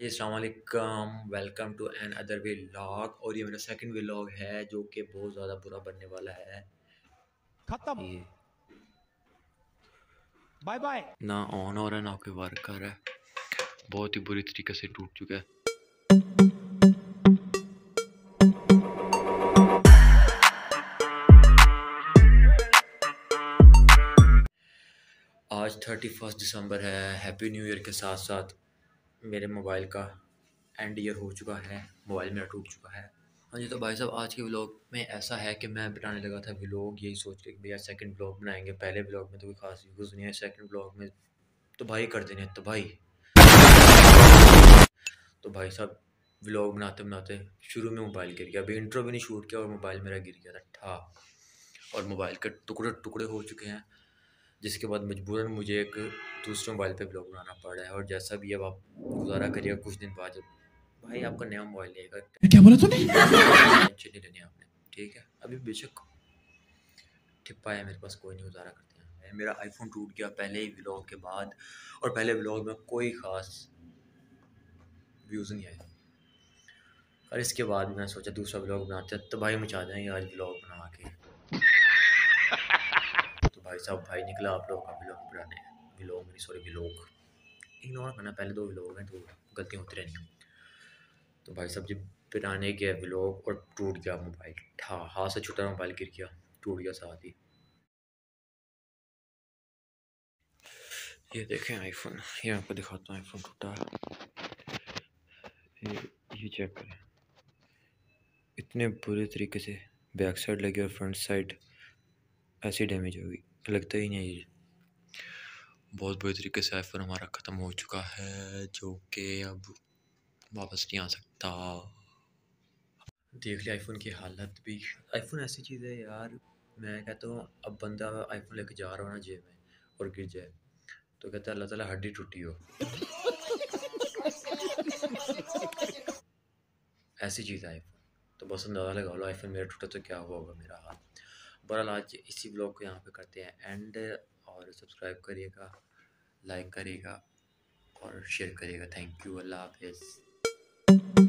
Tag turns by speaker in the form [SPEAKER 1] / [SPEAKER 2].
[SPEAKER 1] जी अस्सलाम welcome. To another vlog. और ये मेरा सेकंड व्लॉग है जो कि बहुत ज़्यादा बुरा बनने वाला है।
[SPEAKER 2] खत्म। Bye bye.
[SPEAKER 1] ना ऑन हो रहा है ना कोई वर्क कर रहा है। बहुत ही बुरी तरीके से टूट चुका है। आज थर्टी फ़र्स्ट दिसंबर है। हैप्पी न्यू ईयर के साथ साथ मेरे मोबाइल का एंड ईयर हो चुका है, मोबाइल मेरा टूट चुका है। हाँ जी तो भाई साहब, आज के व्लॉग में ऐसा है कि मैं बनाने लगा था व्लॉग यही सोच के भैया सेकंड व्लॉग बनाएँगे। पहले व्लॉग में तो कोई खास व्यूज़ नहीं है सेकंड व्लॉग में तो भाई कर देने तो भाई। तो भाई साहब व्लॉग बनाते बनाते शुरू में मोबाइल गिर गया। अभी इंट्रो भी नहीं शूट किया और मोबाइल मेरा गिर गया था, ठा। और मोबाइल के टुकड़े टुकड़े हो चुके हैं। जिसके बाद मजबूरन मुझे एक दूसरे मोबाइल पे ब्लॉग बनाना पड़ रहा है और जैसा भी अब आप गुजारा करिएगा कुछ दिन बाद भाई आपका नया मोबाइल लेगा
[SPEAKER 2] क्या बोला तूने?
[SPEAKER 1] टेंशन नहीं लेनी आपने ठीक है? अभी बेशक ठिप्पा है मेरे पास कोई नहीं गुजारा करते हैं। मेरा आईफोन टूट गया पहले ही व्लॉग के बाद और पहले व्लॉग में कोई ख़ास व्यूज़ नहीं आए। और इसके बाद मैंने सोचा दूसरा व्लॉग बनाते तो भाई मचा जाएँगे आज व्लॉग बना के भाई साहब, भाई निकला आप लोगों का व्लॉग बनाने। व्लॉग नहीं सॉरी व्लॉग इग्नोर करना, पहले दो व्लॉग हैं तो गलतियाँ होती रहनी तो भाई साहब जब बनाने गया व्लॉग और टूट गया मोबाइल ठा, हाथ से छुटा मोबाइल गिर गया, टूट गया साथ ही। ये देखें आईफोन ये आपको दिखाता हूँ आईफोन टूटा ये ये चेक करें। इतने बुरे तरीके से बैक साइड लगी और फ्रंट साइड ऐसी डैमेज होगी। लगता ही नहीं बहुत बुरे तरीके से आईफोन हमारा ख़त्म हो चुका है, जो कि अब वापस नहीं आ सकता। देख लिया आईफोन की हालत भी। आईफोन ऐसी चीज़ है यार, मैं कहता हूँ, अब बंदा आईफोन लेके जा रहा हो ना जेब में और गिर जाए। तो कहता है, अल्लाह ताला हड्डी टूटी हो। ऐसी चीज़ है आईफोन तो बस अंदाज़ा लगा लो आईफोन मेरा टूटा तो क्या हुआ होगा मेरा हाल बहरहाल आज इसी ब्लॉग को यहाँ पे करते हैं एंड और सब्सक्राइब करिएगा, लाइक करिएगा और शेयर करिएगा। थैंक यू, अल्लाह हाफिज़।